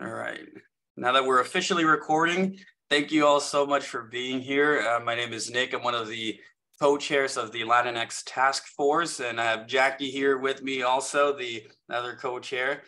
All right. Now that we're officially recording, thank you all so much for being here. Uh, my name is Nick. I'm one of the co-chairs of the Latinx Task Force, and I have Jackie here with me also, the other co-chair.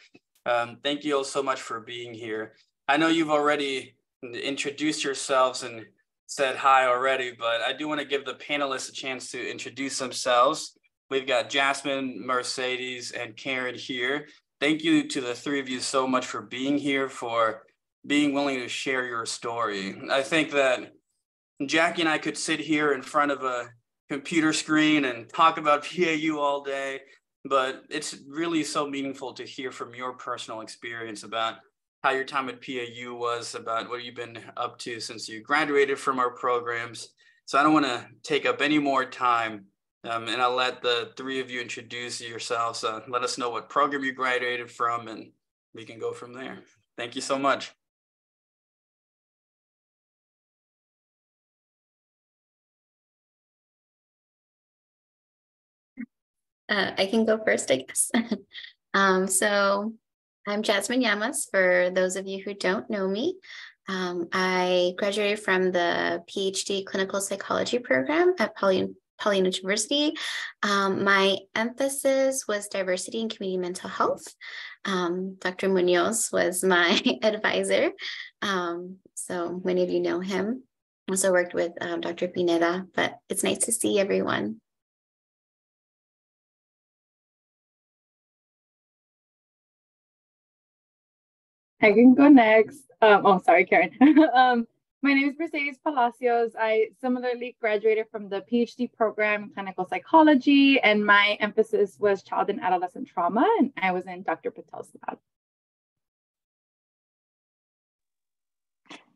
Um, thank you all so much for being here. I know you've already introduced yourselves and said hi already, but I do want to give the panelists a chance to introduce themselves. We've got Jasmine, Mercedes, and Karen here. Thank you to the three of you so much for being here, for being willing to share your story. I think that Jackie and I could sit here in front of a computer screen and talk about PAU all day, but it's really so meaningful to hear from your personal experience about how your time at PAU was, about what you've been up to since you graduated from our programs. So I don't want to take up any more time, um, and I'll let the three of you introduce yourselves. Uh, let us know what program you graduated from, and we can go from there. Thank you so much. Uh, I can go first, I guess. um, so I'm Jasmine Yamas, for those of you who don't know me. Um, I graduated from the PhD clinical psychology program at Poly Paulina University. Um, my emphasis was diversity and community mental health. Um, Dr. Munoz was my advisor. Um, so many of you know him. Also worked with um, Dr. Pineda, but it's nice to see everyone. I can go next. Um, oh, sorry, Karen. my name is Mercedes Palacios. I similarly graduated from the PhD program in clinical psychology, and my emphasis was child and adolescent trauma, and I was in Dr. Patel's lab.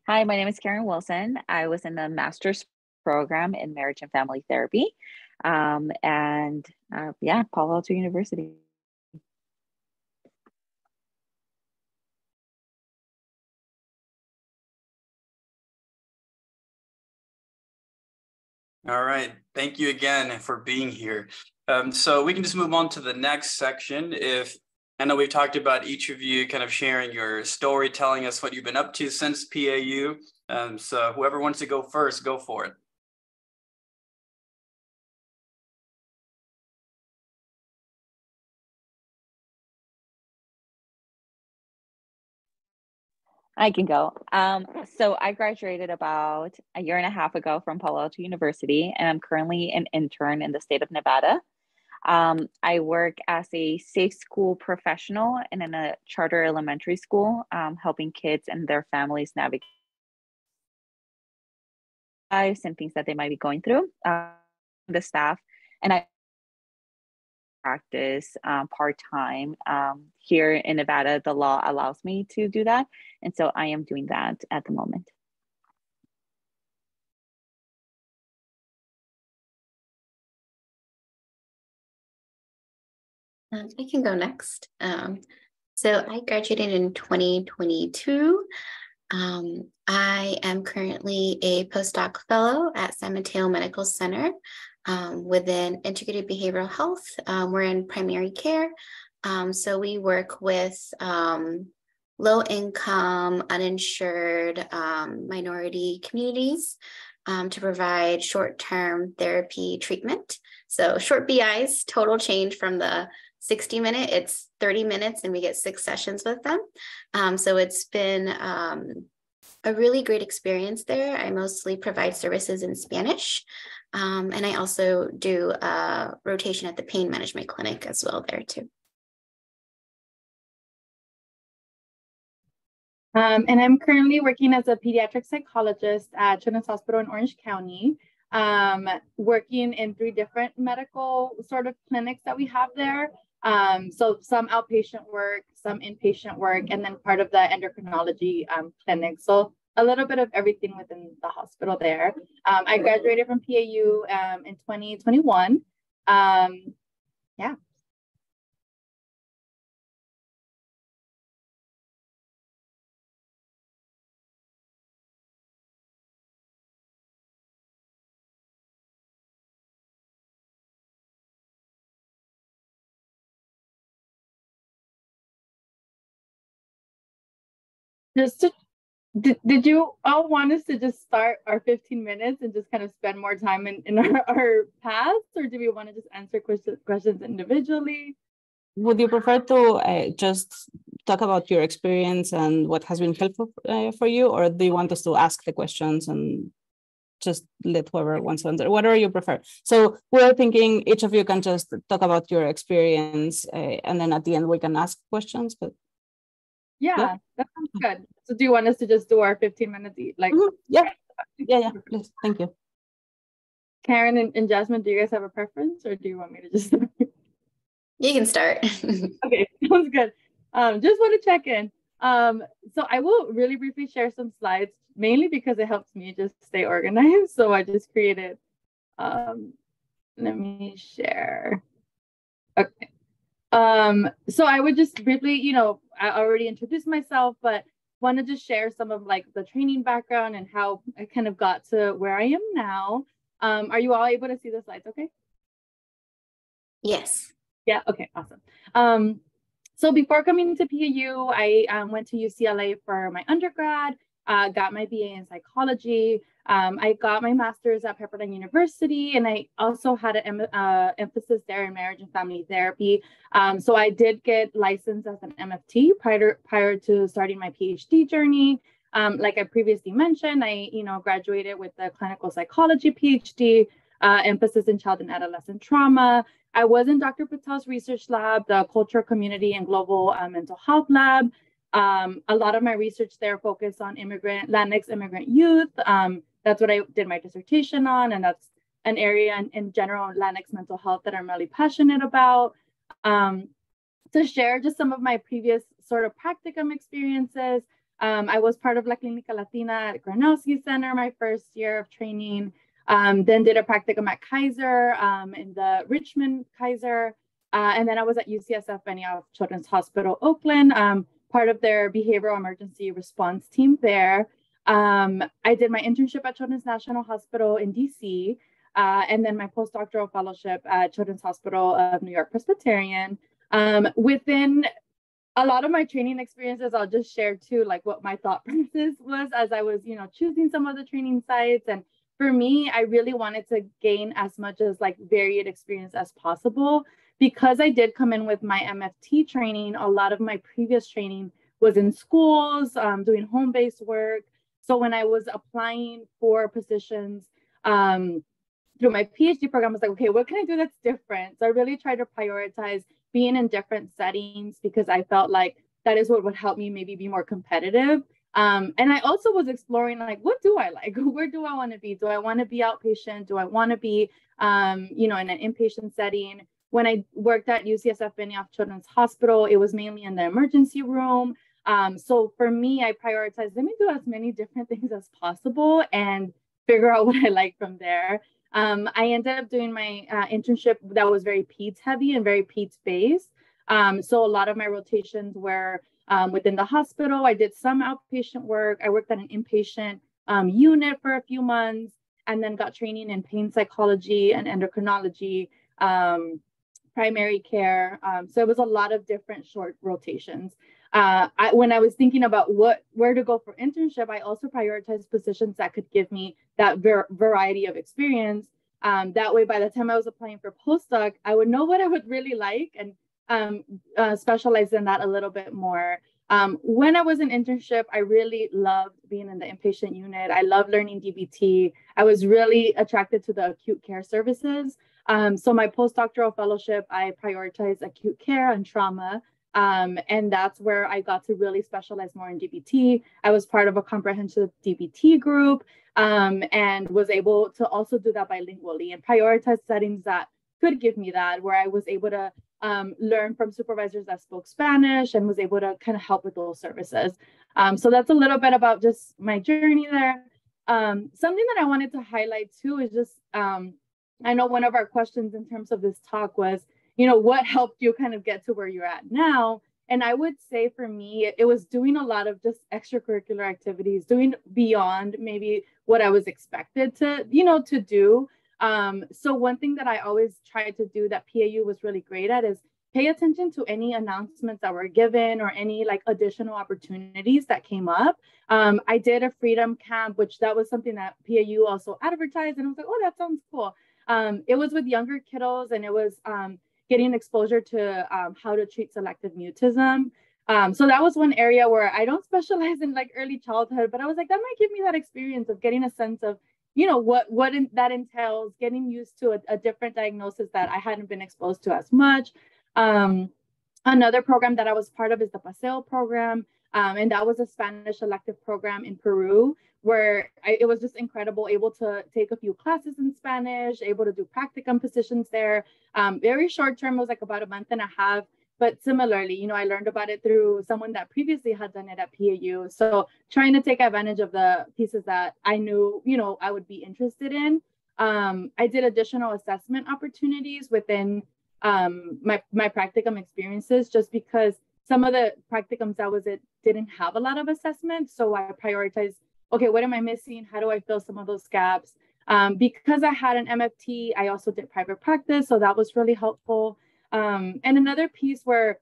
Hi, my name is Karen Wilson. I was in the master's program in marriage and family therapy, um, and uh, yeah, Palo Alto University. All right. Thank you again for being here. Um, so we can just move on to the next section. If I know we've talked about each of you kind of sharing your story, telling us what you've been up to since PAU. Um, so whoever wants to go first, go for it. I can go. Um, so I graduated about a year and a half ago from Palo Alto University, and I'm currently an intern in the state of Nevada. Um, I work as a safe school professional and in a charter elementary school, um, helping kids and their families navigate lives and things that they might be going through. Uh, the staff, and I practice um, part time. Um, here in Nevada, the law allows me to do that. And so I am doing that at the moment. Um, I can go next. Um, so I graduated in 2022. Um, I am currently a postdoc fellow at San Mateo Medical Center um, within integrated behavioral health. Um, we're in primary care. Um, so we work with um, low income, uninsured, um, minority communities um, to provide short term therapy treatment. So short BIs, total change from the 60 minute, it's 30 minutes and we get six sessions with them. so it's been a really great experience there. I mostly provide services in Spanish. Um, and I also do a rotation at the pain management clinic as well there too. Um, and I'm currently working as a pediatric psychologist at Children's Hospital in Orange County, um, working in three different medical sort of clinics that we have there. Um, so some outpatient work, some inpatient work, and then part of the endocrinology um, clinic. So a little bit of everything within the hospital there. Um, I graduated from PAU um, in 2021. Um, yeah. just to did, did you all want us to just start our 15 minutes and just kind of spend more time in, in our, our past or do we want to just answer questions questions individually? Would you prefer to uh, just talk about your experience and what has been helpful uh, for you? Or do you want us to ask the questions and just let whoever wants to answer whatever you prefer? So we're thinking each of you can just talk about your experience uh, and then at the end we can ask questions but yeah, yeah, that sounds good. So do you want us to just do our 15 minutes like mm-hmm. yeah. Yeah, yeah, please. Thank you. Karen and, and Jasmine, do you guys have a preference or do you want me to just You can start. okay, sounds good. Um, just want to check in. Um, so I will really briefly share some slides, mainly because it helps me just stay organized. So I just created um let me share. Okay. Um, so I would just briefly, you know, I already introduced myself, but wanted to share some of like the training background and how I kind of got to where I am now. Um, are you all able to see the slides? Okay. Yes. Yeah. Okay. Awesome. Um, so before coming to PAU, I um, went to UCLA for my undergrad uh, got my BA in psychology. Um, I got my master's at Pepperdine University, and I also had an uh, emphasis there in marriage and family therapy. Um, so I did get licensed as an MFT prior prior to starting my PhD journey. Um, like I previously mentioned, I you know graduated with a clinical psychology PhD, uh, emphasis in child and adolescent trauma. I was in Dr. Patel's research lab, the Cultural Community and Global uh, Mental Health Lab. Um, a lot of my research there focused on immigrant, Latinx immigrant youth. That's what I did my dissertation on, and that's an area in, in general Latinx mental health that I'm really passionate about. Um, to share just some of my previous sort of practicum experiences, um, I was part of La Clinica Latina at Gronowski Center my first year of training. Um, then did a practicum at Kaiser um, in the Richmond Kaiser. Uh, and then I was at UCSF Benioff Children's Hospital, Oakland, um, part of their behavioral emergency response team there. Um, I did my internship at Children's National Hospital in DC, uh, and then my postdoctoral fellowship at Children's Hospital of New York Presbyterian. Um, within a lot of my training experiences, I'll just share too, like what my thought process was as I was, you know, choosing some of the training sites. And for me, I really wanted to gain as much as like varied experience as possible because I did come in with my MFT training, a lot of my previous training was in schools, um, doing home based work. So when I was applying for positions um, through my PhD program, I was like, okay, what can I do that's different? So I really tried to prioritize being in different settings because I felt like that is what would help me maybe be more competitive. Um, and I also was exploring like, what do I like? Where do I want to be? Do I want to be outpatient? Do I want to be, um, you know, in an inpatient setting? when I worked at UCSF Benioff Children's Hospital, it was mainly in the emergency room. Um, so for me, I prioritize let me do as many different things as possible and figure out what I like from there. Um, I ended up doing my uh, internship that was very PEDS heavy and very PEDS based. Um, so a lot of my rotations were um, within the hospital. I did some outpatient work. I worked at an inpatient um, unit for a few months and then got training in pain psychology and endocrinology. Primary care. Um, so it was a lot of different short rotations. Uh, I, when I was thinking about what where to go for internship, I also prioritized positions that could give me that ver- variety of experience. Um, that way, by the time I was applying for postdoc, I would know what I would really like and um, uh, specialize in that a little bit more. Um, when I was in internship, I really loved being in the inpatient unit. I loved learning DBT. I was really attracted to the acute care services. Um, so my postdoctoral fellowship, I prioritized acute care and trauma. Um, and that's where I got to really specialize more in DBT. I was part of a comprehensive DBT group um, and was able to also do that bilingually and prioritize settings that could give me that, where I was able to um, learn from supervisors that spoke Spanish and was able to kind of help with those services. Um, so that's a little bit about just my journey there. Um, something that I wanted to highlight too is just um, I know one of our questions in terms of this talk was, you know, what helped you kind of get to where you're at now? And I would say for me, it was doing a lot of just extracurricular activities, doing beyond maybe what I was expected to, you know, to do. Um, so one thing that I always tried to do that PAU was really great at is pay attention to any announcements that were given or any like additional opportunities that came up. Um, I did a freedom camp, which that was something that PAU also advertised, and I was like, oh, that sounds cool. Um, it was with younger kiddos, and it was um, getting exposure to um, how to treat selective mutism. Um, so that was one area where I don't specialize in like early childhood, but I was like, that might give me that experience of getting a sense of, you know, what what in, that entails, getting used to a, a, different diagnosis that I hadn't been exposed to as much. Um, another program that I was part of is the Paseo program, um, and that was a Spanish elective program in Peru where I, it was just incredible, able to take a few classes in Spanish, able to do practicum positions there. Um, very short term, was like about a month and a half. But similarly, you know, I learned about it through someone that previously had done it at PAU. So trying to take advantage of the pieces that I knew, you know, I would be interested in. Um, I did additional assessment opportunities within um, my my practicum experiences, just because some of the practicums that was it didn't have a lot of assessment. So I prioritized okay, what am I missing? How do I fill some of those gaps? Um, because I had an MFT, I also did private practice, so that was really helpful. Um, and another piece where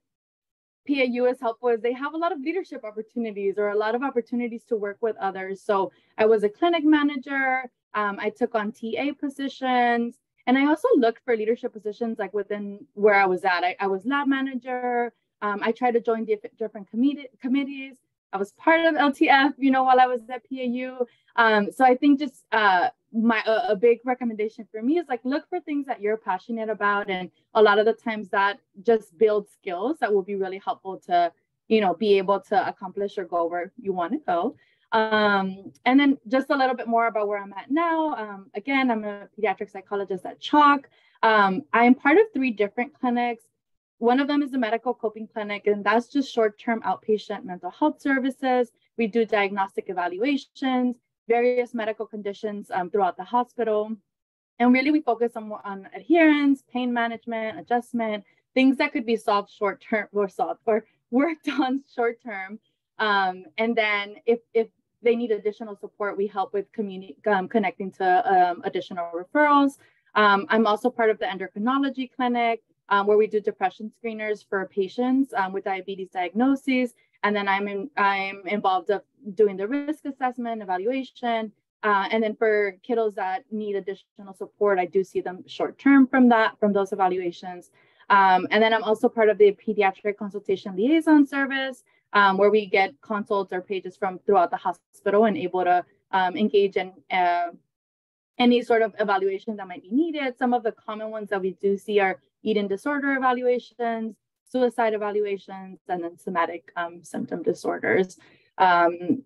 PAU is helpful is they have a lot of leadership opportunities or a lot of opportunities to work with others. So I was a clinic manager. Um, I took on TA positions, and I also looked for leadership positions like within where I was at. I, I was lab manager. Um, I tried to join different committee, committees. I was part of LTF, you know, while I was at PAU. Um, so I think just uh, my a, a, big recommendation for me is like look for things that you're passionate about, and a lot of the times that just builds skills that will be really helpful to you know be able to accomplish or go where you want to go. Um, and then just a little bit more about where I'm at now. Um, again, I'm a pediatric psychologist at CHOC. Um, I'm part of three different clinics. One of them is the medical coping clinic, and that's just short term outpatient mental health services. We do diagnostic evaluations, various medical conditions um, throughout the hospital. And really, we focus on, on adherence, pain management, adjustment, things that could be solved short term or solved or worked on short term. Um, and then if, if they need additional support, we help with community um, connecting to um, additional referrals. Um, I'm also part of the endocrinology clinic um, where we do depression screeners for patients um, with diabetes diagnoses. And then I'm in, I'm involved of doing the risk assessment, evaluation, uh, and then for kiddos that need additional support, I do see them short term from that, from those evaluations. Um, and then I'm also part of the pediatric consultation liaison service, um, where we get consults or pages from throughout the hospital and able to um, engage in uh, any sort of evaluation that might be needed. Some of the common ones that we do see are eating disorder evaluations, suicide evaluations, and then somatic um, symptom disorders. Um,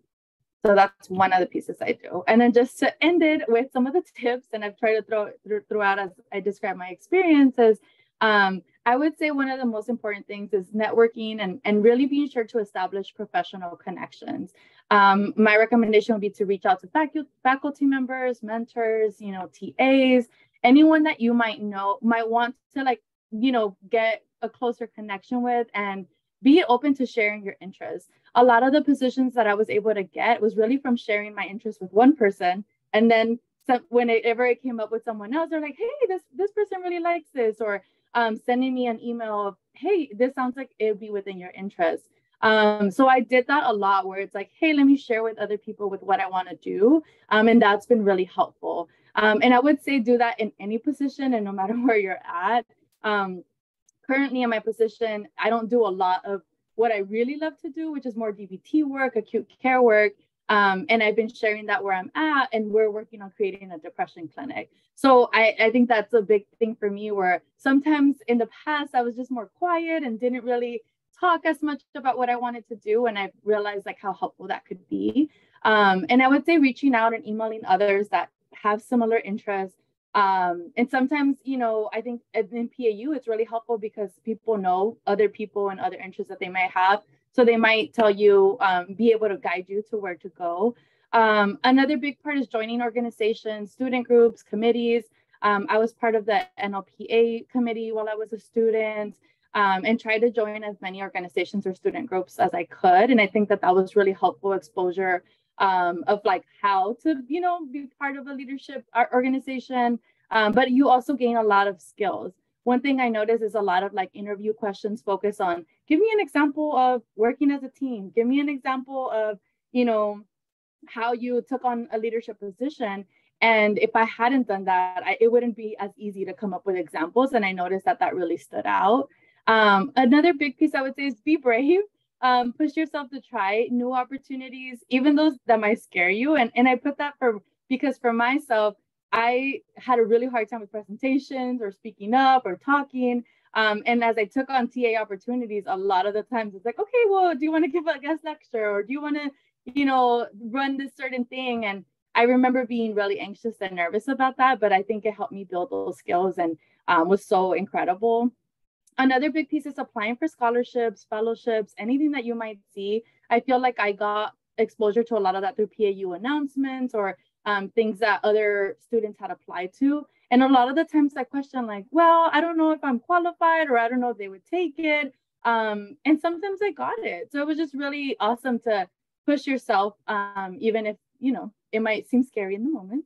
so that's one of the pieces I do. And then just to end it with some of the tips, and I've tried to throw, throughout as I describe my experiences. Um, I would say one of the most important things is networking and, and really being sure to establish professional connections. Um, my recommendation would be to reach out to faculty, faculty members, mentors, you know, TAs, anyone that you might know might want to like you know get a closer connection with and be open to sharing your interests a lot of the positions that i was able to get was really from sharing my interests with one person and then whenever it came up with someone else they're like hey this this person really likes this or um, sending me an email of hey this sounds like it would be within your interest um, so I did that a lot where it's like, hey, let me share with other people with what I want to do. Um, and that's been really helpful. Um, and I would say do that in any position and no matter where you're at. Um, currently in my position, I don't do a lot of what I really love to do, which is more DBT work, acute care work. Um, and I've been sharing that where I'm at, and we're working on creating a depression clinic. So I, I think that's a big thing for me where sometimes in the past I was just more quiet and didn't really talk as much about what I wanted to do. And I realized like how helpful that could be. Um, and I would say reaching out and emailing others that have similar interests. Um, and sometimes, you know, I think in PAU, it's really helpful because people know other people and other interests that they might have. So they might tell you, um, be able to guide you to where to go. Um, another big part is joining organizations, student groups, committees. Um, I was part of the NLPA committee while I was a student um, and tried to join as many organizations or student groups as I could. And I think that that was really helpful exposure um, of like how to, you know, be part of a leadership organization. Um, but you also gain a lot of skills. one thing I noticed is a lot of like interview questions focus on give me an example of working as a team, give me an example of, you know, how you took on a leadership position. And if I hadn't done that, I, it wouldn't be as easy to come up with examples. And I noticed that that really stood out. Um, another big piece I would say is be brave. Um, push yourself to try new opportunities, even those that might scare you. And, and I put that for because for myself, I had a really hard time with presentations or speaking up or talking. Um, and as I took on TA opportunities, a lot of the times it's like, okay, well, do you want to give a guest lecture or do you want to, you know, run this certain thing? And I remember being really anxious and nervous about that, but I think it helped me build those skills and um, was so incredible. Another big piece is applying for scholarships, fellowships, anything that you might see. I feel like I got exposure to a lot of that through PAU announcements or um, things that other students had applied to. And a lot of the times I question like, well, I don't know if I'm qualified or I don't know if they would take it. Um, and sometimes I got it. So it was just really awesome to push yourself, um, even if, you know, it might seem scary in the moment.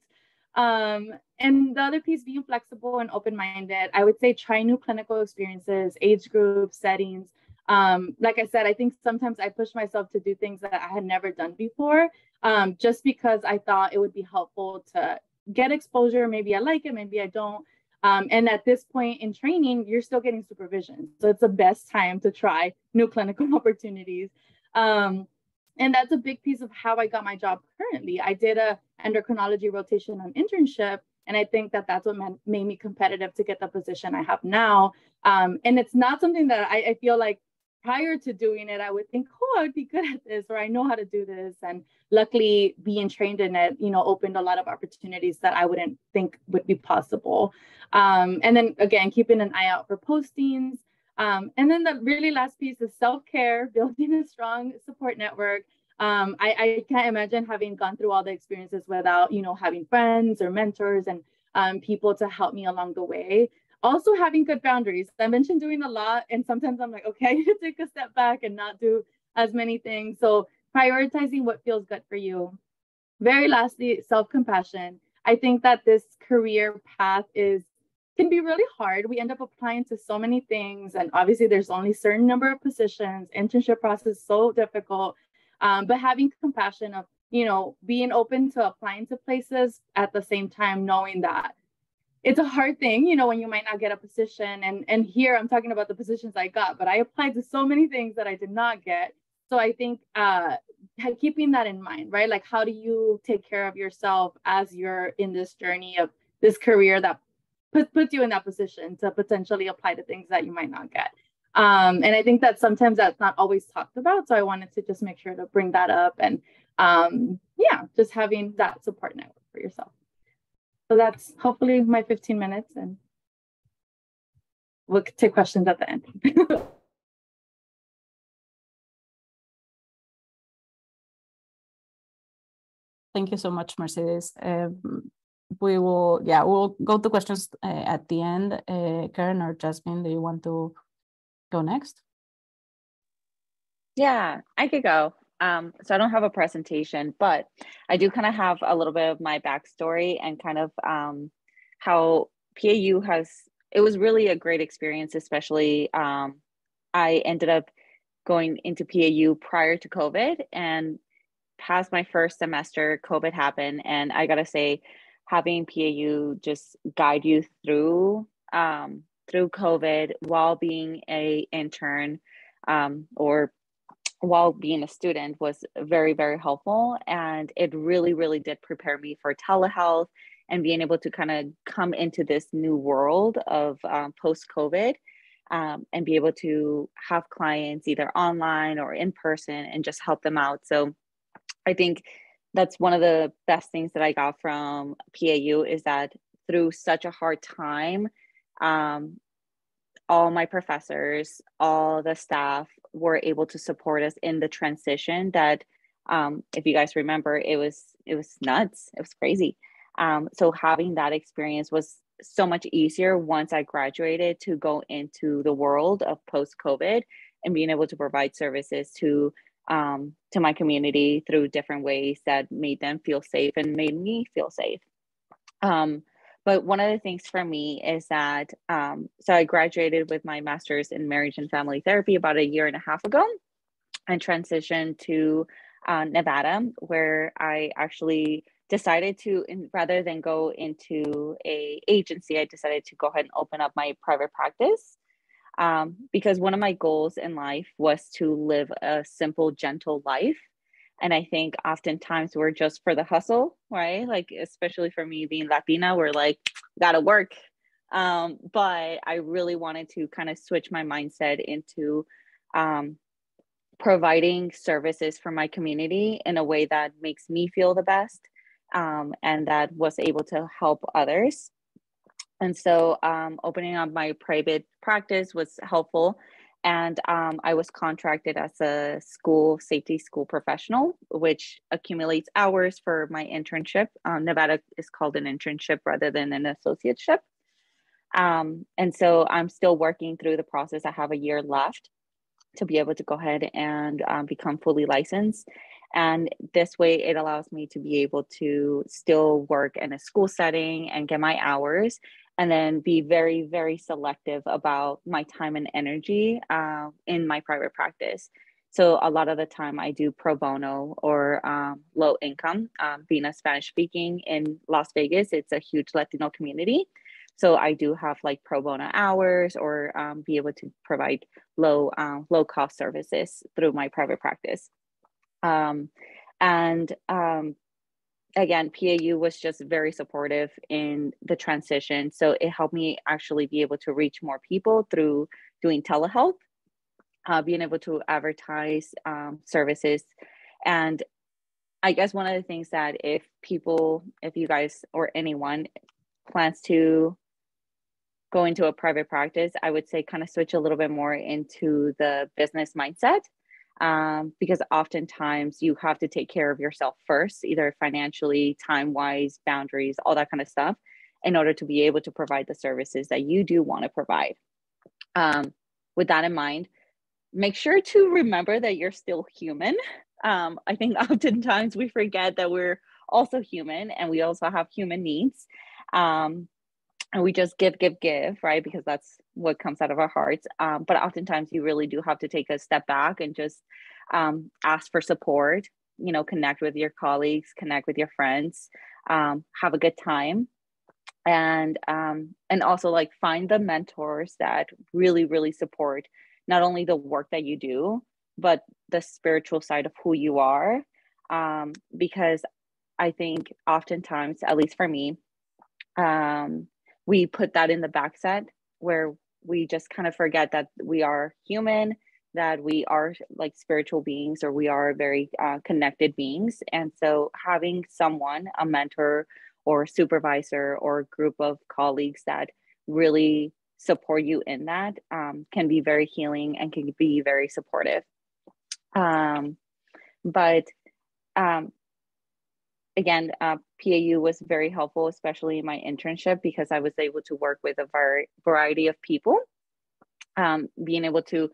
Um, and the other piece, being flexible and open-minded, I would say try new clinical experiences, age groups, settings. Um, like I said, I think sometimes I push myself to do things that I had never done before um, just because I thought it would be helpful to get exposure. Maybe I like it, maybe I don't. Um, and at this point in training, you're still getting supervision. So it's the best time to try new clinical opportunities. Um, and that's a big piece of how I got my job currently. I did a endocrinology rotation on internship, and I think that that's what made me competitive to get the position I have now. Um, and it's not something that I, I feel like prior to doing it, I would think, oh, I'd be good at this, or I know how to do this. And luckily, being trained in it, you know, opened a lot of opportunities that I wouldn't think would be possible. Um, and then again, keeping an eye out for postings. Um, and then the really last piece is self-care, building a strong support network. Um, I, I, can't imagine having gone through all the experiences without, you know, having friends or mentors and um, people to help me along the way also having good boundaries. I mentioned doing a lot, and sometimes I'm like, okay, need to take a step back and not do as many things. So prioritizing what feels good for you. Very lastly, self-compassion. I think that this career path is can be really hard. We end up applying to so many things, and obviously there's only certain number of positions. Internship process so difficult, um, but having compassion of you know being open to applying to places at the same time, knowing that it's a hard thing, you know, when you might not get a position. And and here I'm talking about the positions I got, but I applied to so many things that I did not get. So I think uh, keeping that in mind, right? Like, how do you take care of yourself as you're in this journey of this career that puts puts you in that position to potentially apply to things that you might not get. Um, and I think that sometimes that's not always talked about. So I wanted to just make sure to bring that up and um, yeah, just having that support network for yourself. So that's hopefully my 15 minutes and we'll take questions at the end. Thank you so much, Mercedes. Um, we will, yeah, we'll go to questions uh, at the end. Uh, Karen or Jasmine, do you want to go next? Yeah, I could go. Um, so I don't have a presentation, but I do kind of have a little bit of my backstory and kind of um, how PAU has. It was really a great experience, especially um, I ended up going into PAU prior to COVID and past my first semester, COVID happened, and I gotta say, having PAU just guide you through um, through COVID while being a intern um, or while being a student was very very helpful. And it really really did prepare me for telehealth and being able to kind of come into this new world of um, post covid um, and be able to have clients either online or in person and just help them out. So i think that's one of the best things that i got from pau is that through such a hard time um, all my professors, all the staff were able to support us in the transition that um, if you guys remember, it was it was nuts. It was crazy. Um, so having that experience was so much easier once I graduated to go into the world of post COVID and being able to provide services to um, to my community through different ways that made them feel safe and made me feel safe. Um, but one of the things for me is that um, so I graduated with my master's in marriage and family therapy about a year and a half ago and transitioned to uh, Nevada, where I actually decided to rather than go into a agency, I decided to go ahead and open up my private practice. Um, because one of my goals in life was to live a simple, gentle life and I think oftentimes we're just for the hustle, right? Like, especially for me being Latina, we're like, gotta work. Um, but I really wanted to kind of switch my mindset into um, providing services for my community in a way that makes me feel the best um, and that was able to help others. And so um, opening up my private practice was helpful and um, I was contracted as a school safety school professional, which accumulates hours for my internship. Um, Nevada is called an internship rather than an associateship. Um, and so I'm still working through the process. I have a year left to be able to go ahead and um, become fully licensed. And this way, it allows me to be able to still work in a school setting and get my hours and then be very very selective about my time and energy uh, in my private practice. So a lot of the time i do pro bono or um, low income. Um, being a spanish speaking in las vegas it's a huge latino community. So i do have like pro bono hours or um, be able to provide low uh, low cost services through my private practice. Um, and um, again, PAU was just very supportive in the transition. So it helped me actually be able to reach more people through doing telehealth, uh, being able to advertise um, services. And I guess one of the things that if people, if you guys or anyone plans to go into a private practice, I would say kind of switch a little bit more into the business mindset um, because oftentimes you have to take care of yourself first, either financially, time wise, boundaries, all that kind of stuff, in order to be able to provide the services that you do want to provide. Um, with that in mind, make sure to remember that you're still human. Um, I think oftentimes we forget that we're also human and we also have human needs. Um, and we just give, give, give, right? Because that's what comes out of our hearts. Um, but oftentimes you really do have to take a step back and just um, ask for support, you know, connect with your colleagues, connect with your friends, um, have a good time. And um, and also like find the mentors that really, really support not only the work that you do, but the spiritual side of who you are. Um, because I think oftentimes, at least for me, um, we put that in the back set where we just kind of forget that we are human that we are like spiritual beings or we are very uh, connected beings. And so having someone a mentor or supervisor or group of colleagues that really support you in that um, can be very healing and can be very supportive. Um, but um, again, uh, PAU was very helpful, especially in my internship, because I was able to work with a var- variety of people. Um, being able to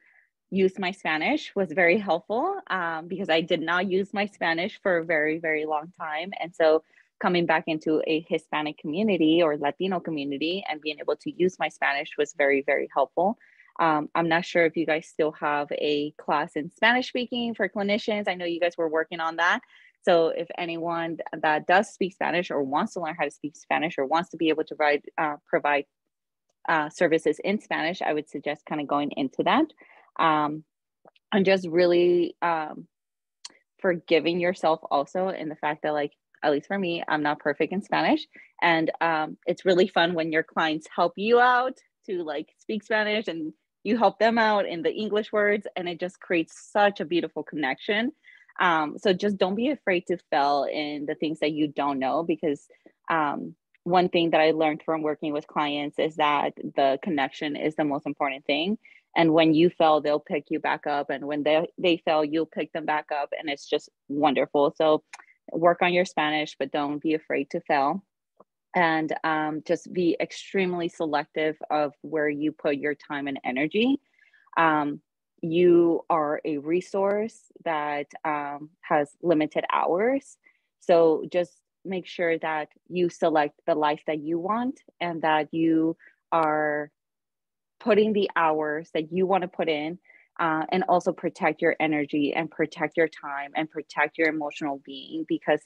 use my Spanish was very helpful um, because I did not use my Spanish for a very, very long time. And so coming back into a Hispanic community or Latino community and being able to use my Spanish was very, very helpful. Um, I'm not sure if you guys still have a class in Spanish speaking for clinicians. I know you guys were working on that. So if anyone that does speak Spanish or wants to learn how to speak Spanish or wants to be able to provide, uh, provide uh, services in Spanish, I would suggest kind of going into that. Um, and just really um, forgiving yourself also in the fact that like, at least for me, I'm not perfect in Spanish. And um, it's really fun when your clients help you out to like speak Spanish and you help them out in the English words. And it just creates such a beautiful connection um, so just don't be afraid to fail in the things that you don't know because um, one thing that I learned from working with clients is that the connection is the most important thing. And when you fail, they'll pick you back up. And when they, they fail, you'll pick them back up. And it's just wonderful. So work on your Spanish, but don't be afraid to fail. And um, just be extremely selective of where you put your time and energy. Um, you are a resource that um, has limited hours. So just make sure that you select the life that you want and that you are putting the hours that you want to put in uh, and also protect your energy and protect your time and protect your emotional being because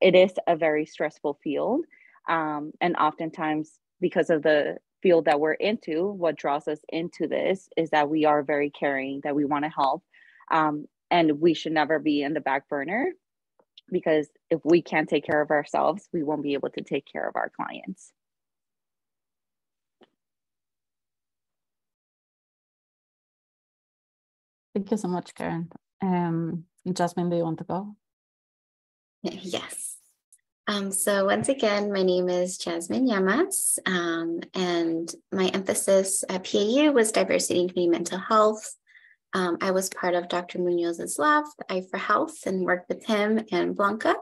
it is a very stressful field um, and oftentimes because of the field that we're into what draws us into this is that we are very caring that we want to help um, and we should never be in the back burner because if we can't take care of ourselves we won't be able to take care of our clients Thank you so much, Karen. Um, Jasmine, do you want to go? Yes. Um, so once again, my name is Jasmine Yamas, um, and my emphasis at PAU was diversity and community mental health. Um, I was part of Dr. Munoz's lab, i4Health, and worked with him and Blanca.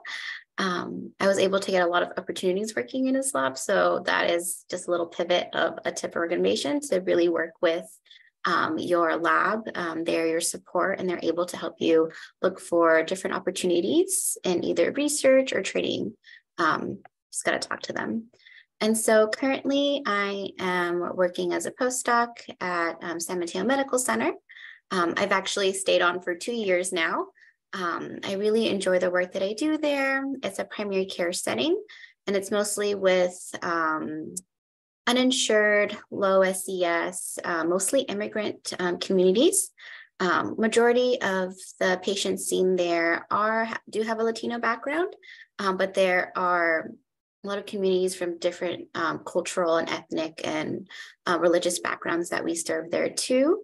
Um, I was able to get a lot of opportunities working in his lab. So that is just a little pivot of a tip organization to really work with um, your lab. Um, they're your support and they're able to help you look for different opportunities in either research or training. Um, just got to talk to them. And so currently I am working as a postdoc at um, San Mateo Medical Center. Um, I've actually stayed on for two years now. Um, I really enjoy the work that I do there. It's a primary care setting and it's mostly with uninsured, low SES, uh, mostly immigrant um, communities. Um, majority of the patients seen there are do have a Latino background, um, but there are a lot of communities from different um, cultural and ethnic and uh, religious backgrounds that we serve there too.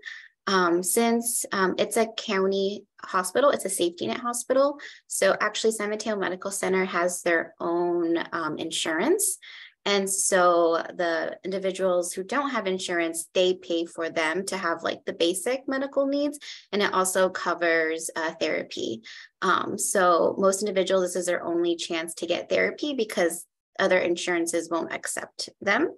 Um, since um, it's a county hospital, it's a safety net hospital. So actually San Mateo Medical Center has their own insurance. And so the individuals who don't have insurance, they pay for them to have like the basic medical needs. And it also covers uh, therapy. Um, so most individuals, this is their only chance to get therapy because other insurances won't accept them.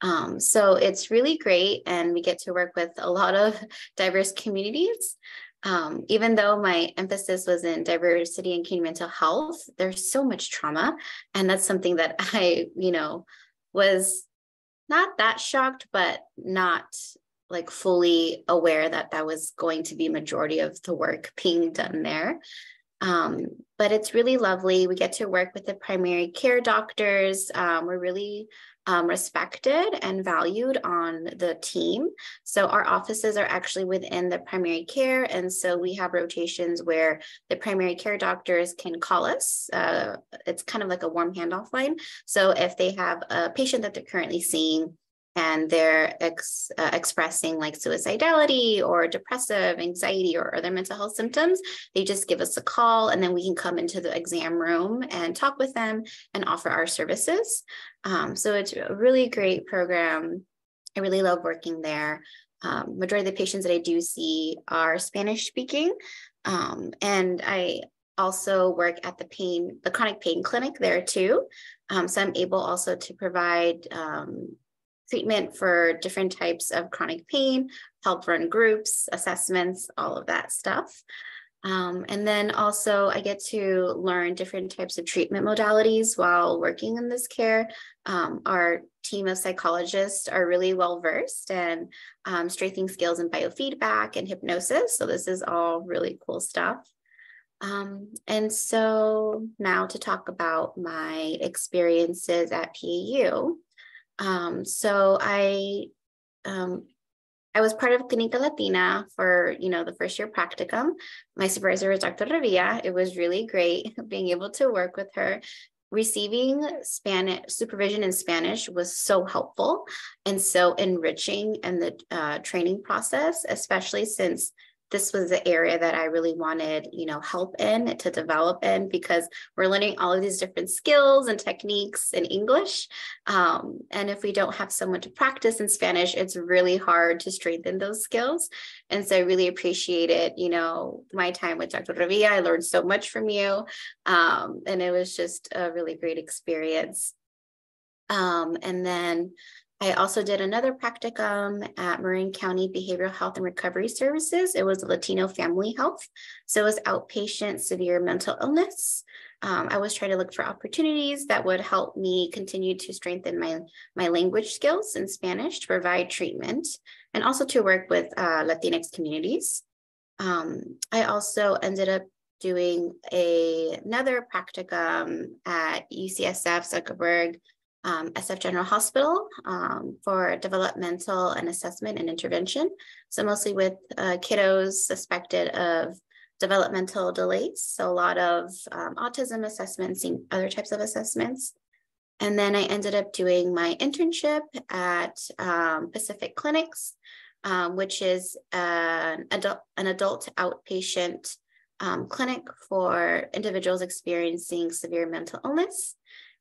Um, so it's really great. And we get to work with a lot of diverse communities. Um, even though my emphasis was in diversity and community mental health, there's so much trauma. And that's something that I, you know, was not that shocked, but not like fully aware that that was going to be majority of the work being done there. Um, but it's really lovely. We get to work with the primary care doctors. Um, we're really um, respected and valued on the team. So our offices are actually within the primary care. And so we have rotations where the primary care doctors can call us. Uh, it's kind of like a warm handoff line. So if they have a patient that they're currently seeing, and they're ex, uh, expressing like suicidality or depressive anxiety or other mental health symptoms, they just give us a call and then we can come into the exam room and talk with them and offer our services. Um, so it's a really great program. I really love working there. Um, majority of the patients that I do see are Spanish speaking. Um, and I also work at the pain, the chronic pain clinic there too. Um, so I'm able also to provide um, treatment for different types of chronic pain, help run groups, assessments, all of that stuff. Um, and then also I get to learn different types of treatment modalities while working in this care. Um, our team of psychologists are really well versed in um, strengthening skills in biofeedback and hypnosis. So this is all really cool stuff. Um, and so now to talk about my experiences at PAU. Um, so I um, I was part of Clínica Latina for, you know, the first year practicum. My supervisor was Dr. Revilla. It was really great being able to work with her. Receiving Spanish supervision in Spanish was so helpful and so enriching in the uh, training process, especially since this was the area that I really wanted, you know, help in to develop in because we're learning all of these different skills and techniques in English. Um, and if we don't have someone to practice in Spanish, it's really hard to strengthen those skills. And so I really appreciated, you know, my time with Dr. Revilla. I learned so much from you. Um, and it was just a really great experience. Um, and then I also did another practicum at Marin County Behavioral Health and Recovery Services. It was Latino Family Health. So it was outpatient severe mental illness. um, I was trying to look for opportunities that would help me continue to strengthen my, my language skills in Spanish to provide treatment and also to work with uh, Latinx communities. Um, I also ended up doing a, another practicum at UCSF Zuckerberg um, SF General Hospital um, for developmental and assessment and intervention. So mostly with uh, kiddos suspected of developmental delays. So a lot of um, autism assessments and other types of assessments. And then I ended up doing my internship at um, Pacific Clinics, um, which is an adult, an adult outpatient um, clinic for individuals experiencing severe mental illness.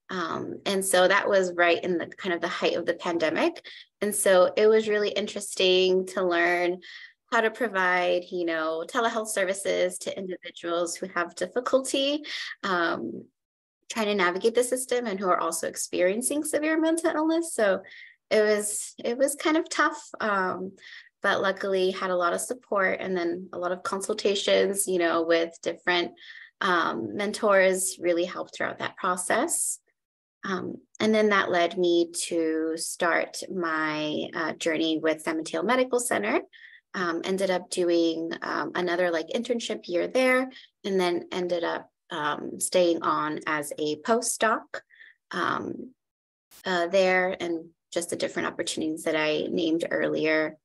Um, and so that was right in the kind of the height of the pandemic. And so it was really interesting to learn how to provide, you know, telehealth services to individuals who have difficulty um, trying to navigate the system and who are also experiencing severe mental illness. So it was it was kind of tough, um, but luckily had a lot of support and then a lot of consultations, you know, with different um, mentors really helped throughout that process. Um, and then that led me to start my uh, journey with San Mateo Medical Center. Um, ended up doing um, another like internship year there, and then ended up um, staying on as a postdoc um, uh, there, and just the different opportunities that I named earlier.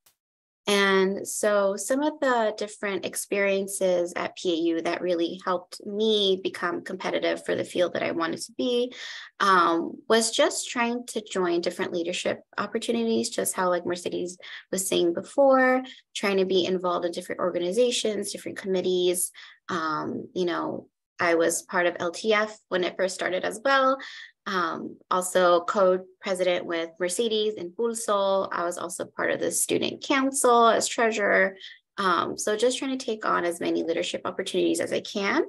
And so some of the different experiences at PAU that really helped me become competitive for the field that I wanted to be um, was just trying to join different leadership opportunities, just how like Mercedes was saying before, trying to be involved in different organizations, different committees. Um, you know, I was part of LTF when it first started as well um, also co-president with Mercedes and Pulso. I was also part of the student council as treasurer. Um, so just trying to take on as many leadership opportunities as I can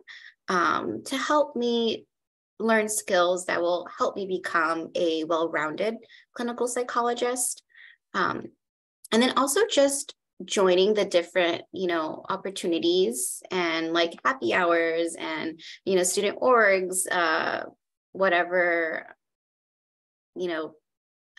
um, to help me learn skills that will help me become a well-rounded clinical psychologist. Um, and then also just joining the different you know opportunities and like happy hours and you know student orgs uh, whatever, you know,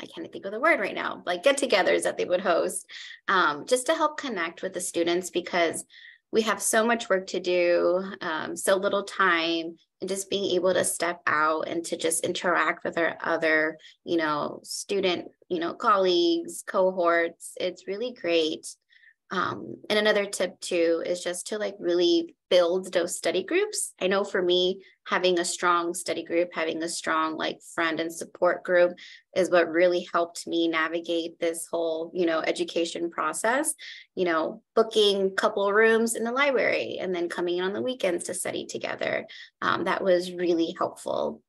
I can't think of the word right now, like get togethers that they would host, um, just to help connect with the students because we have so much work to do, um, so little time, and just being able to step out and to just interact with our other, you know, student, you know, colleagues, cohorts. It's really great. Um, and another tip too is just to like really build those study groups. I know for me, having a strong study group, having a strong like friend and support group is what really helped me navigate this whole, you know, education process. You know, booking couple rooms in the library and then coming in on the weekends to study together. Um, that was really helpful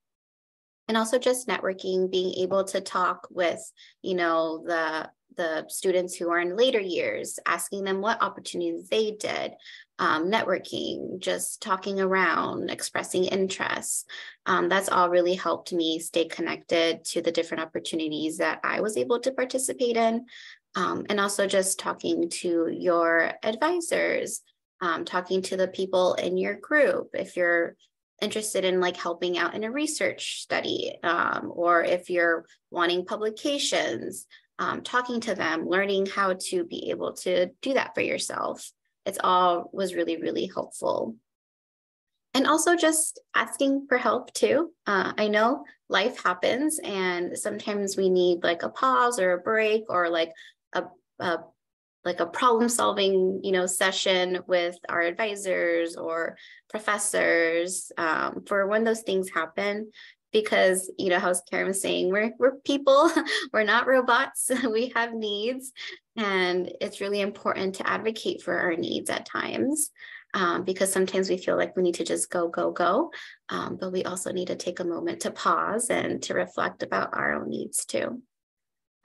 and also just networking being able to talk with you know the the students who are in later years, asking them what opportunities they did, um, networking, just talking around, expressing interest. Um, that's all really helped me stay connected to the different opportunities that I was able to participate in. Um, and also just talking to your advisors, um, talking to the people in your group. If you're interested in like helping out in a research study um, or if you're wanting publications um, talking to them, learning how to be able to do that for yourself. It's all was really, really helpful. And also just asking for help too. Uh, I know life happens and sometimes we need like a pause or a break or like a, a like a problem solving you know session with our advisors or professors um, for when those things happen because you know how Karen was saying we're we're people we're not robots we have needs and it's really important to advocate for our needs at times um, because sometimes we feel like we need to just go go go um, but we also need to take a moment to pause and to reflect about our own needs too.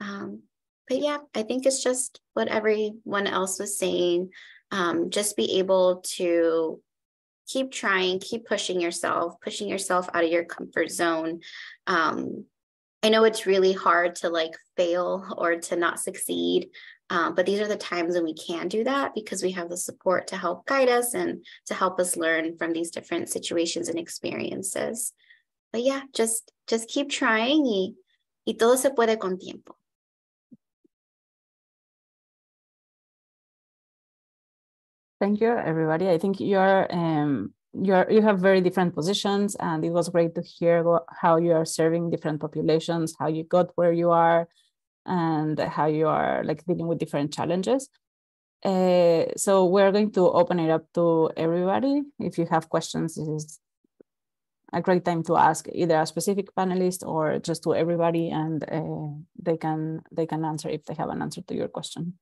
Um, but yeah I think it's just what everyone else was saying um, just be able to keep trying, keep pushing yourself, pushing yourself out of your comfort zone. Um, I know it's really hard to like fail or to not succeed. Um, but these are the times when we can do that because we have the support to help guide us and to help us learn from these different situations and experiences. But yeah, just just keep trying y, y todo se puede con tiempo. Thank you, everybody. I think you're um, you're you have very different positions, and it was great to hear how you are serving different populations, how you got where you are, and how you are like dealing with different challenges. Uh, so we're going to open it up to everybody. If you have questions, this is a great time to ask either a specific panelist or just to everybody, and uh, they can they can answer if they have an answer to your question.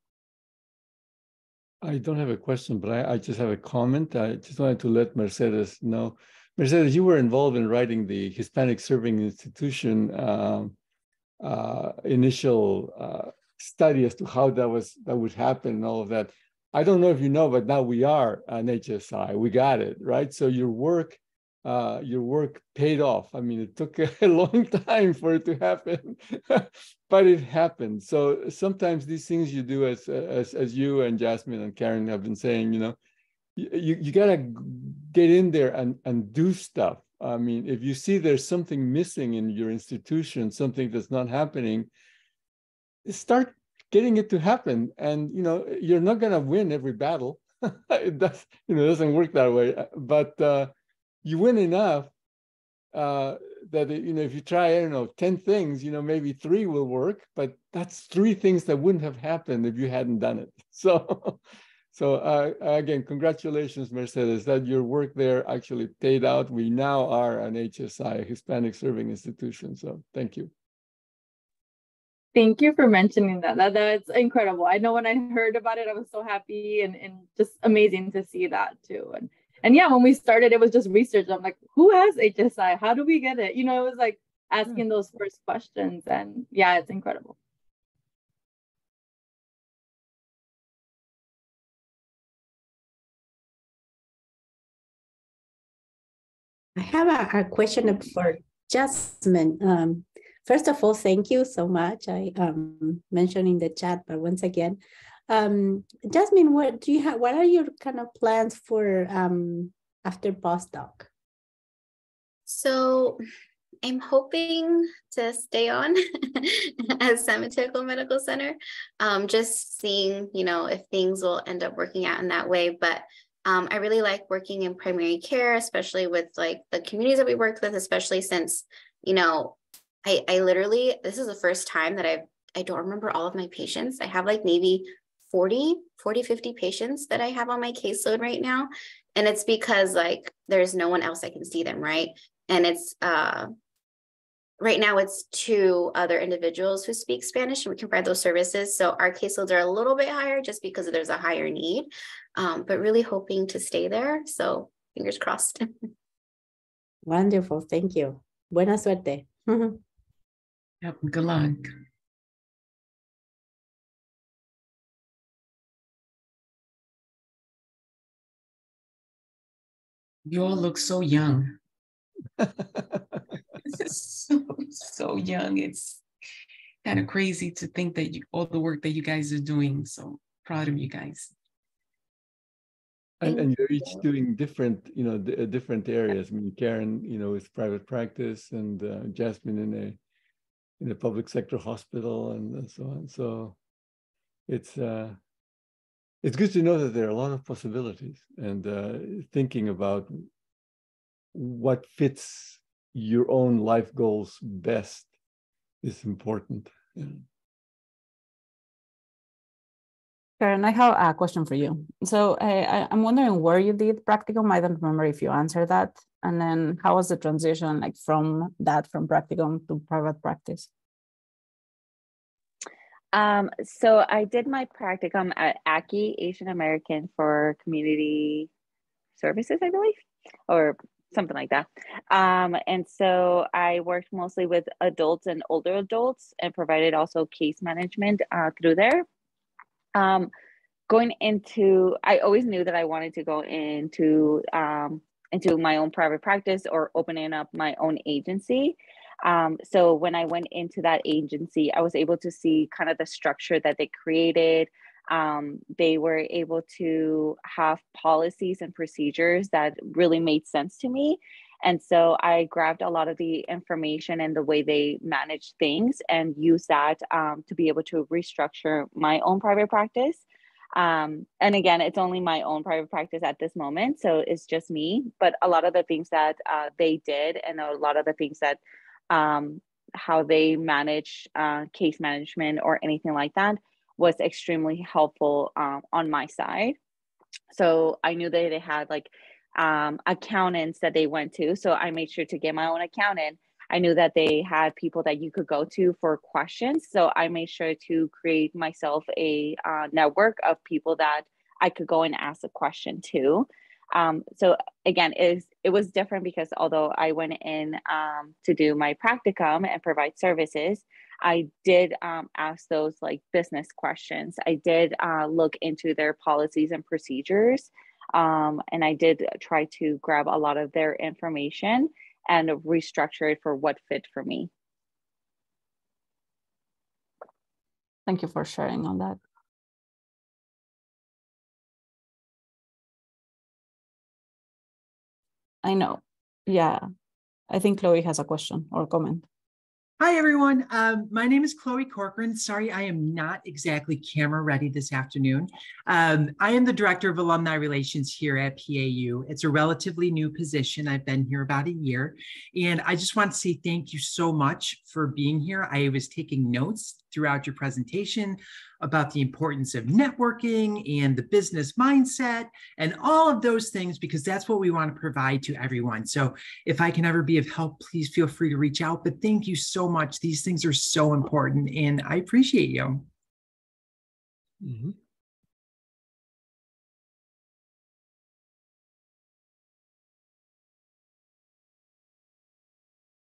I don't have a question, but I, I, just have a comment. I just wanted to let Mercedes know. Mercedes, you were involved in writing the Hispanic Serving Institution um, uh, initial uh, study as to how that was that would happen and all of that. I don't know if you know, but now we are an HSI. We got it right. So your work uh, your work paid off. I mean, it took a long time for it to happen, but it happened. So sometimes these things you do, as as as you and Jasmine and Karen have been saying, you know, you you gotta get in there and and do stuff. I mean, if you see there's something missing in your institution, something that's not happening, start getting it to happen. And you know, you're not gonna win every battle. it does, you know, doesn't work that way. But uh, you win enough uh, that you know if you try I don't know ten things, you know maybe three will work, but that's three things that wouldn't have happened if you hadn't done it. So, so uh, again, congratulations, Mercedes, that your work there actually paid out. We now are an HSI, Hispanic Serving Institution. So, thank you. Thank you for mentioning that. that. That's incredible. I know when I heard about it, I was so happy and, and just amazing to see that too. And and yeah, when we started, it was just research. I'm like, who has HSI? How do we get it? You know, it was like asking hmm. those first questions. And yeah, it's incredible. I have a, a question for Jasmine. Um, first of all, thank you so much. I um, mentioned in the chat, but once again, um, Jasmine, what do you have? What are your kind of plans for um, after postdoc? So I'm hoping to stay on at San Medical Center. Um, just seeing, you know, if things will end up working out in that way. But um, I really like working in primary care, especially with like the communities that we work with, especially since, you know, I, I literally, this is the first time that I've, I don't remember all of my patients. I have like maybe 40, 40, 50 patients that I have on my caseload right now. And it's because like there's no one else I can see them, right? And it's uh right now it's two other individuals who speak Spanish and we can provide those services. So our caseloads are a little bit higher just because there's a higher need, um, but really hoping to stay there. So fingers crossed. Wonderful. Thank you. Buena suerte. yep, good luck. You all look so young. so, so young. It's kind of crazy to think that you, all the work that you guys are doing. So proud of you guys. And, and you're each doing different, you know, d- uh, different areas. I mean, Karen, you know, with private practice, and uh, Jasmine in a in a public sector hospital, and so on. So it's uh, it's good to know that there are a lot of possibilities and uh, thinking about what fits your own life goals best is important. Yeah. Karen, I have a question for you. So I, I'm wondering where you did practicum. I don't remember if you answered that. And then how was the transition like from that, from practicum to private practice? Um, so I did my practicum at ACI, Asian American for Community Services, I believe, or something like that. Um, and so I worked mostly with adults and older adults and provided also case management uh, through there. Um, going into, I always knew that I wanted to go into um, into my own private practice or opening up my own agency. Um, so when I went into that agency, I was able to see kind of the structure that they created. Um, they were able to have policies and procedures that really made sense to me. And so I grabbed a lot of the information and the way they manage things and use that um, to be able to restructure my own private practice. Um, and again, it's only my own private practice at this moment. So it's just me. But a lot of the things that uh, they did and a lot of the things that um, how they manage uh, case management or anything like that was extremely helpful um, on my side. So I knew that they had like um, accountants that they went to. So I made sure to get my own accountant. I knew that they had people that you could go to for questions. So I made sure to create myself a uh, network of people that I could go and ask a question to. Um, so again, is it was different because although I went in um, to do my practicum and provide services, I did um, ask those like business questions. I did uh, look into their policies and procedures, um, and I did try to grab a lot of their information and restructure it for what fit for me. Thank you for sharing on that. I know. Yeah. I think Chloe has a question or comment. Hi, everyone. Um, my name is Chloe Corcoran. Sorry, I am not exactly camera ready this afternoon. Um, I am the Director of Alumni Relations here at PAU. It's a relatively new position. I've been here about a year. And I just want to say thank you so much for being here. I was taking notes throughout your presentation about the importance of networking and the business mindset and all of those things, because that's what we want to provide to everyone. So if I can ever be of help, please feel free to reach out. But thank you so much. These things are so important and I appreciate you. Mhm.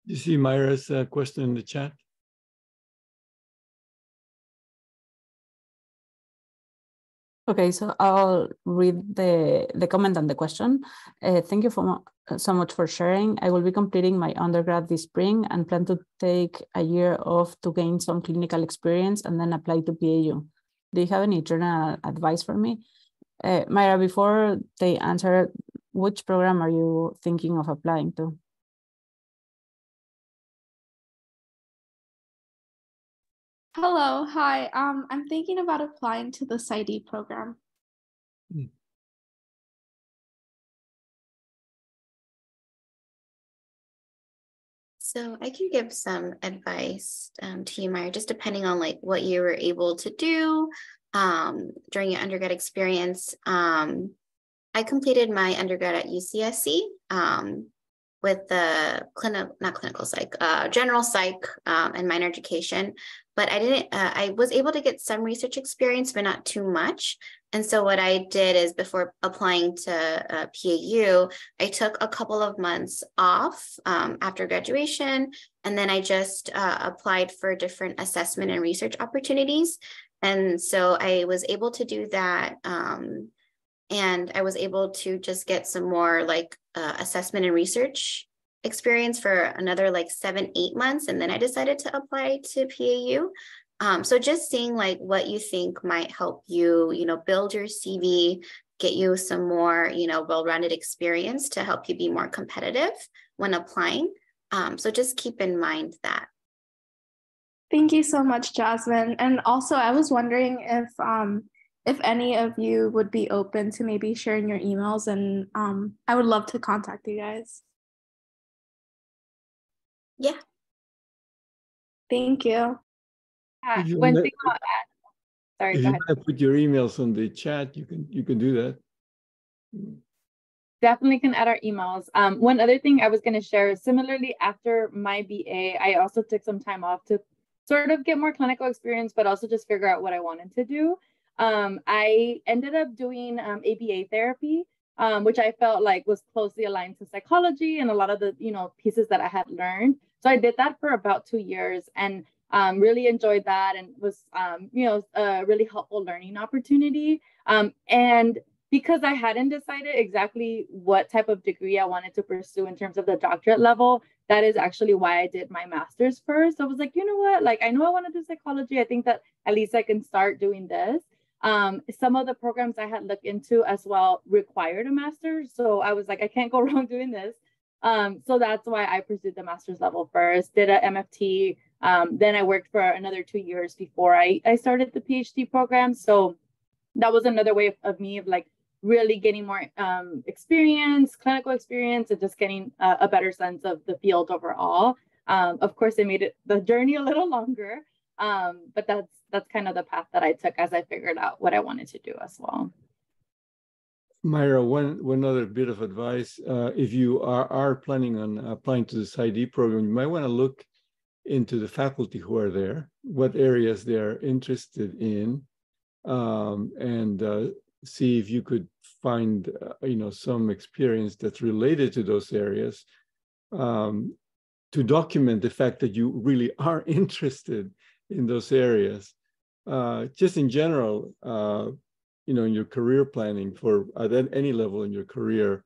You see Myra's uh, question in the chat? Okay, so I'll read the, the comment and the question. Uh, thank you for so much for sharing. I will be completing my undergrad this spring and plan to take a year off to gain some clinical experience and then apply to PAU. Do you have any general advice for me? Uh, Myra, before they answer, which program are you thinking of applying to? Hello, hi. Um, I'm thinking about applying to the PsyD program. So I can give some advice um, to you, Myra, just depending on like what you were able to do um, during your undergrad experience. Um, I completed my undergrad at UCSC um, with the clinical, not clinical psych, uh, general psych um, and minor education. But I didn't, uh, I was able to get some research experience, but not too much. And so what I did is before applying to uh, PAU, I took a couple of months off um, after graduation, and then I just uh, applied for different assessment and research opportunities. And so I was able to do that. Um, and I was able to just get some more like uh, assessment and research experience for another like seven, eight months. And then I decided to apply to PAU. Um, so just seeing like what you think might help you, you know, build your CV, get you some more, you know, well-rounded experience to help you be more competitive when applying. Um, so just keep in mind that. Thank you so much, Jasmine. And also, I was wondering if um, if any of you would be open to maybe sharing your emails, and um, I would love to contact you guys. Yeah. Thank you. Uh, If you one thing I'll add. Sorry, If go you ahead. want to put your emails on the chat, you can, you can do that. definitely can add our emails. Um, one other thing I was going to share similarly after my BA, I also took some time off to sort of get more clinical experience, but also just figure out what I wanted to do. Um, I ended up doing um, ABA therapy, um, which I felt like was closely aligned to psychology and a lot of the you know pieces that I had learned. So I did that for about two years and um, really enjoyed that and was um, you know a really helpful learning opportunity. Um, and because I hadn't decided exactly what type of degree I wanted to pursue in terms of the doctorate level, that is actually why I did my master's first. I was like, you know what? Like, I know I want to do psychology. I think that at least I can start doing this. Um, some of the programs I had looked into as well required a master's. So I was like, I can't go wrong doing this. Um, so that's why I pursued the master's level first, did a MFT. Um, then I worked for another two years before I, I started the PhD program. So that was another way of, of me of like really getting more um, experience, clinical experience, and just getting a, a, better sense of the field overall. Um, of course, it made it the journey a little longer, um, but that's that's kind of the path that I took as I figured out what I wanted to do as well. Myra, one one other bit of advice: uh, if you are are planning on applying to the PsyD program, you might want to look into the faculty who are there, what areas they are interested in, um, and uh, see if you could find uh, you know some experience that's related to those areas um, to document the fact that you really are interested in those areas. Uh, just in general uh, you know in your career planning for at any level in your career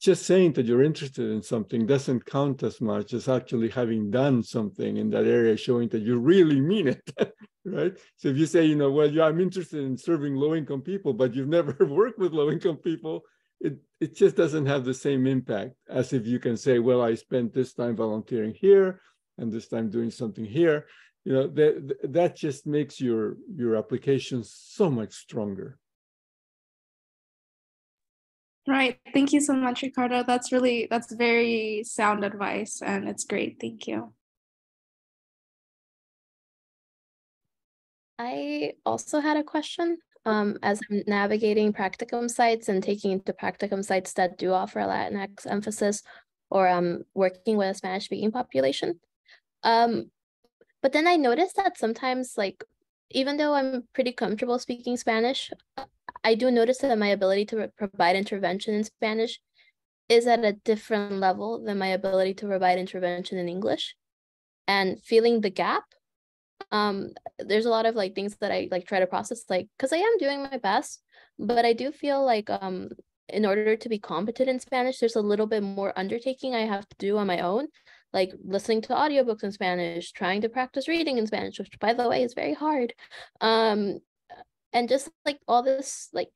just saying that you're interested in something doesn't count as much as actually having done something in that area showing that you really mean it right? So if you say, you know, well, yeah, I'm interested in serving low-income people, but you've never worked with low-income people, it it just doesn't have the same impact as if you can say, well, I spent this time volunteering here and this time doing something here. You know, that that just makes your your application so much stronger. Right. Thank you so much, Ricardo. That's really that's very sound advice and it's great. Thank you. I also had a question. Um, as I'm navigating practicum sites and taking into practicum sites that do offer a Latinx emphasis or um, working with a Spanish speaking population. Um, but then I noticed that sometimes, like, even though I'm pretty comfortable speaking Spanish, I do notice that my ability to provide intervention in Spanish is at a different level than my ability to provide intervention in English. And feeling the gap um there's a lot of like things that i like try to process like because i am doing my best but i do feel like um in order to be competent in spanish there's a little bit more undertaking i have to do on my own like listening to audiobooks in spanish trying to practice reading in spanish which by the way is very hard. Um and just like all this like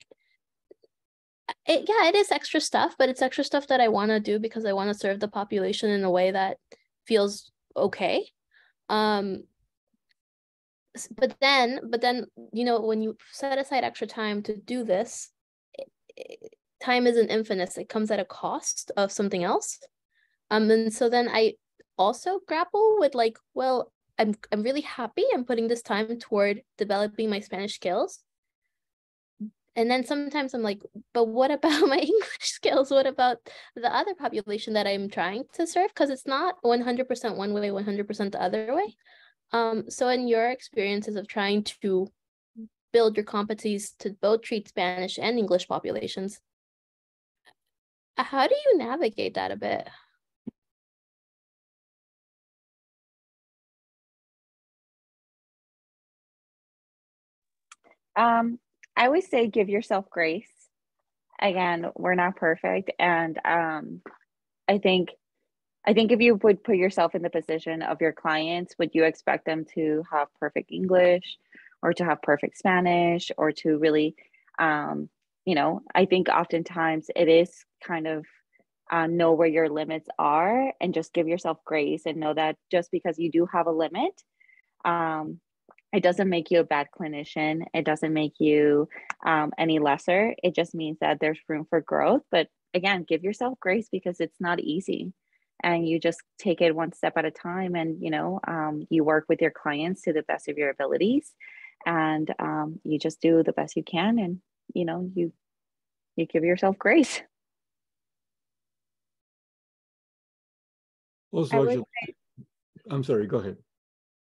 it, yeah it is extra stuff but it's extra stuff that i want to do because i want to serve the population in a way that feels okay. Um but then but then you know when you set aside extra time to do this it, it, time isn't infinite. It comes at a cost of something else um and so then i also grapple with like well i'm i'm really happy i'm putting this time toward developing my spanish skills. And then sometimes i'm like but what about my english skills? What about the other population that i'm trying to serve? Because it's not 100% one way 100% the other way. Um, so in your experiences of trying to build your competencies to both treat Spanish and English populations, how do you navigate that a bit? Um, I always say give yourself grace. Again, we're not perfect. And um, I think I think if you would put yourself in the position of your clients, would you expect them to have perfect English or to have perfect Spanish or to really, um, you know, I think oftentimes it is kind of uh, know where your limits are and just give yourself grace and know that just because you do have a limit, um, it doesn't make you a bad clinician. It doesn't make you um, any lesser. It just means that there's room for growth. But again, give yourself grace because it's not easy and you just take it one step at a time and you know um, you work with your clients to the best of your abilities and um, you just do the best you can and you know you you give yourself grace also actually, say, i'm sorry go ahead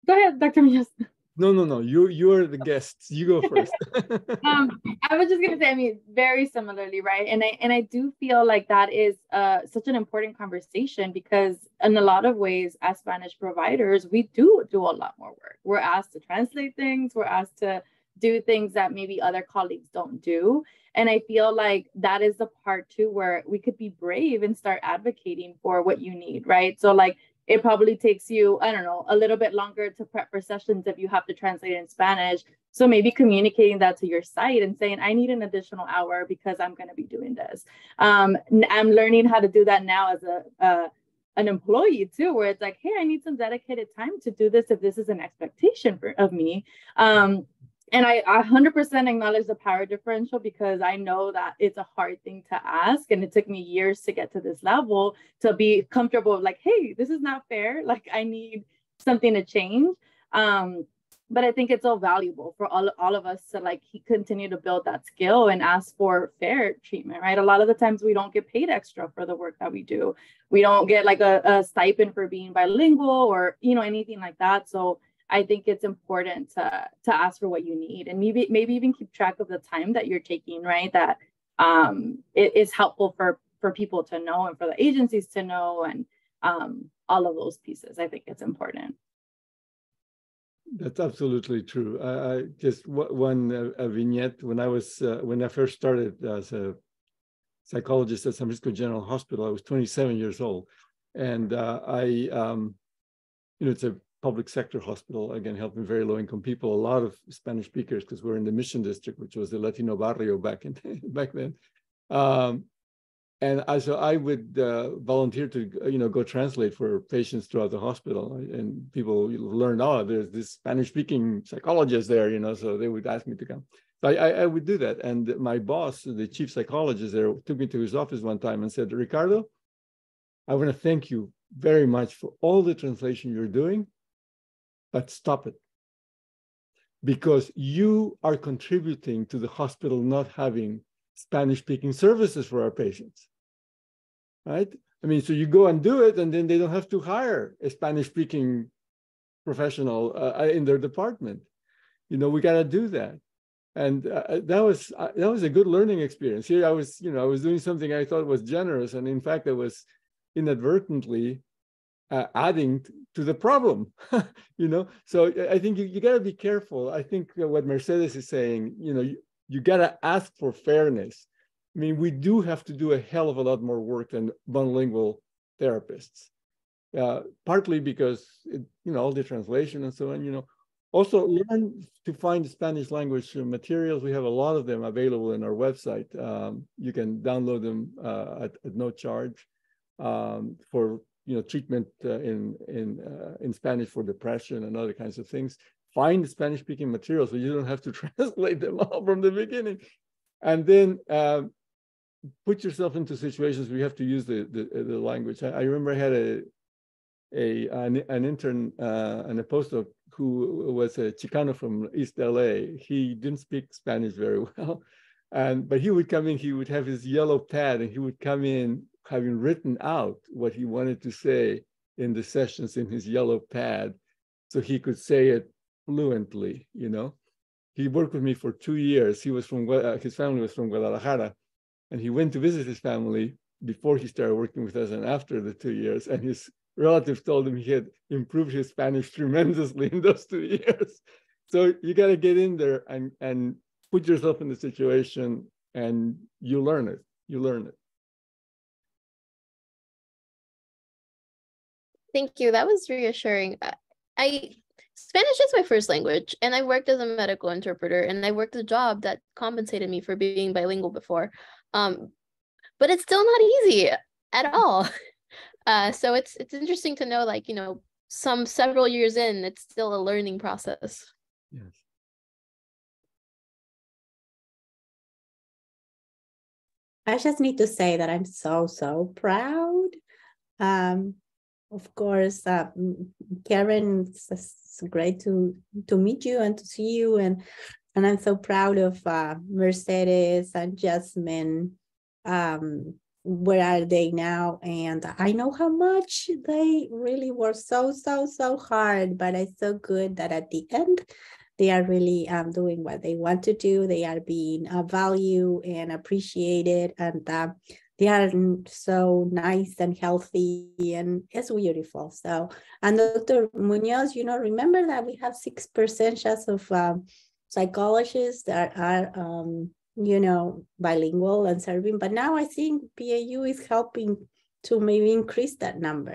go ahead dr Mias. No, no, no. You you are the guests. You go first. um, I was just gonna say, I mean, very similarly, right? And I and I do feel like that is uh such an important conversation because in a lot of ways, as Spanish providers, we do do a lot more work. We're asked to translate things. We're asked to do things that maybe other colleagues don't do. And I feel like that is the part too where we could be brave and start advocating for what you need, right? So, like, it probably takes you, I don't know, a little bit longer to prep for sessions if you have to translate in Spanish. So maybe communicating that to your site and saying, I need an additional hour because I'm going to be doing this. Um, I'm learning how to do that now as a, uh, an employee too, where it's like, hey, I need some dedicated time to do this if this is an expectation for, of me. Um, and I, I 100% acknowledge the power differential because I know that it's a hard thing to ask. And it took me years to get to this level to be comfortable, like, hey, this is not fair. Like, I need something to change. Um, but I think it's so valuable for all, all of us to like continue to build that skill and ask for fair treatment, right? A lot of the times we don't get paid extra for the work that we do. We don't get like a, a stipend for being bilingual or, you know, anything like that. So I think it's important to to ask for what you need and maybe maybe even keep track of the time that you're taking, right? That um, it is helpful for for people to know and for the agencies to know and um, all of those pieces. I think it's important. That's absolutely true. I, I just one uh, a vignette when I was uh, when I first started as a psychologist at San Francisco General Hospital. I was 27 years old, and uh, I, um, you know, it's a public sector hospital, again, helping very low income people, a lot of Spanish speakers, because we're in the Mission District, which was the Latino barrio back in back then. Um, and I, so I would uh, volunteer to, you know, go translate for patients throughout the hospital. And people learned, oh, there's this Spanish speaking psychologist there, you know, so they would ask me to come. So I, I, would do that. And my boss, the chief psychologist there, took me to his office one time and said, Ricardo, I want to thank you very much for all the translation you're doing but stop it. Because you are contributing to the hospital not having Spanish speaking services for our patients. Right? I mean, so you go and do it, and then they don't have to hire a Spanish speaking professional uh, in their department. You know, we got to do that. And uh, that was uh, that was a good learning experience. Here I was, you know, I was doing something I thought was generous, and in fact, I was inadvertently uh, adding to the problem you know? So i think you, you got to be careful. I think what mercedes is saying you know you, you got to ask for fairness. I mean we do have to do a hell of a lot more work than bilingual therapists uh, partly because it, you know all the translation and so on you know? Also learn to find spanish language materials. We have a lot of them available in our website. Um, you can download them uh, at, at no charge um, for you know treatment uh, in in uh, in Spanish for depression and other kinds of things. Find Spanish speaking materials so you don't have to translate them all from the beginning, and then uh, put yourself into situations where you have to use the the, the language. I, I, remember I had a a an, an intern uh, and a postdoc who was a Chicano from East LA. He didn't speak Spanish very well. And but he would come in, he would have his yellow pad and he would come in having written out what he wanted to say in the sessions in his yellow pad so he could say it fluently, you know. He worked with me for two years. He was from, uh, his family was from Guadalajara, and he went to visit his family before he started working with us and after the two years. And his relatives told him he had improved his Spanish tremendously in those two years. So you got to get in there and, and put yourself in the situation and you learn it. You learn it. Thank you. That was reassuring. I Spanish is my first language, and I worked as a medical interpreter, and I worked a job that compensated me for being bilingual before. Um, but it's still not easy at all. Uh, so it's it's interesting to know, like you know, some several years in, it's still a learning process. Yes. I just need to say that I'm so so proud um, of course, uh, Karen, it's, it's, great to to meet you and to see you, and and I'm so proud of uh, Mercedes and Jasmine. Um, where are they now? And I know how much they really work so so so hard, but it's so good that at the end they are really um, doing what they want to do. They are being valued and appreciated, and uh, they are so nice and healthy and it's beautiful. So, and Dr. Munoz, you know, remember that we have 6% chance of um, psychologists that are, um, you know, bilingual and serving. But now I think PAU is helping to maybe increase that number.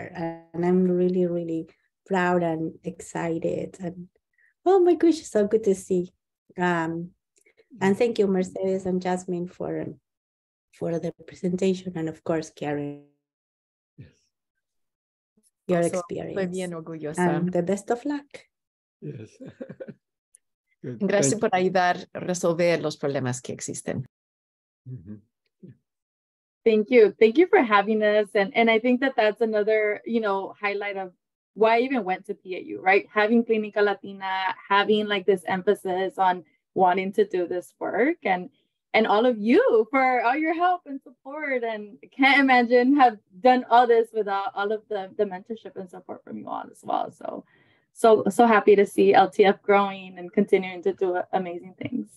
And I'm really, really proud and excited. And oh my gosh, so good to see. Um, and thank you, Mercedes and Jasmine, for for the presentation, and of course, Karen, Yes. your Also, experience. Estoy bien orgullosa. And the best of luck. Yes. Good. Gracias Thank por you. ayudar a resolver los problemas que existen. Mhm. Thank you. Thank you for having us. And, and I think that that's another, you know, highlight of why I even went to PAU, right? Having Clinica Latina, having like this emphasis on wanting to do this work and and all of you for all your help and support and I can't imagine have done all this without all of the the mentorship and support from you all as well. So so so happy to see LTF growing and continuing to do amazing things.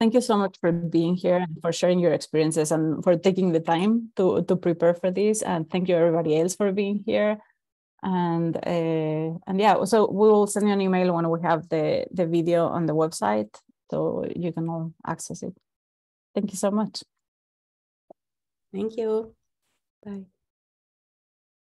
Thank you so much for being here and for sharing your experiences and for taking the time to, to prepare for this. And thank you everybody else for being here. And uh, and yeah, so we will send you an email when we have the, the video on the website so you can all access it. Thank you so much. Thank you. Bye.